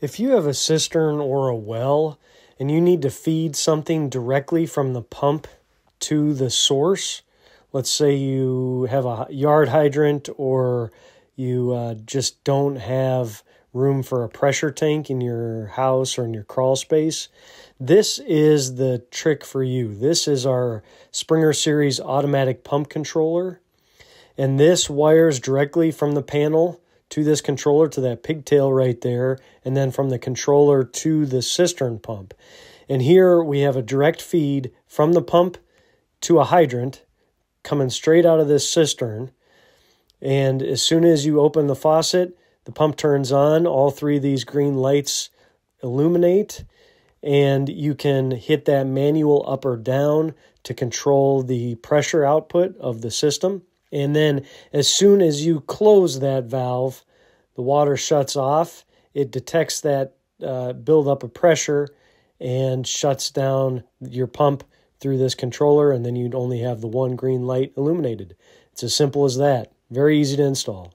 If you have a cistern or a well and you need to feed something directly from the pump to the source, let's say you have a yard hydrant or you uh, just don't have room for a pressure tank in your house or in your crawl space, this is the trick for you. This is our Springer Series automatic pump controller. And this wires directly from the panel to this controller to that pigtail right there, and then from the controller to the cistern pump. And here we have a direct feed from the pump to a hydrant coming straight out of this cistern. And as soon as you open the faucet, the pump turns on, all three of these green lights illuminate, and you can hit that manual up or down to control the pressure output of the system. And then as soon as you close that valve, the water shuts off. It detects that uh, buildup of pressure and shuts down your pump through this controller, and then you'd only have the one green light illuminated. It's as simple as that. Very easy to install.